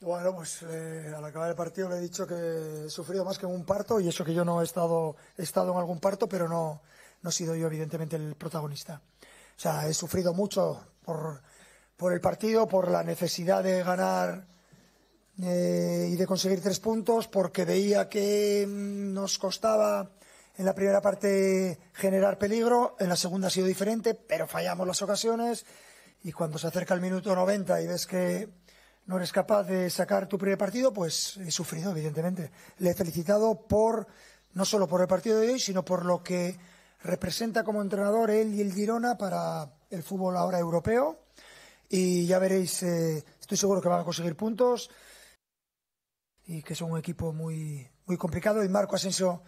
Bueno, pues eh, al acabar el partido le he dicho que he sufrido más que un parto y eso que yo no he estado, he estado en algún parto, pero no, no he sido yo evidentemente el protagonista. O sea, he sufrido mucho por, por el partido, por la necesidad de ganar eh, y de conseguir tres puntos, porque veía que mm, nos costaba en la primera parte generar peligro, en la segunda ha sido diferente, pero fallamos las ocasiones y cuando se acerca el minuto 90 y ves que no eres capaz de sacar tu primer partido, pues he sufrido, evidentemente. Le he felicitado por, no solo por el partido de hoy, sino por lo que representa como entrenador él y el Girona para el fútbol ahora europeo. Y ya veréis, eh, estoy seguro que van a conseguir puntos y que son un equipo muy, muy complicado. Y Marco Asensio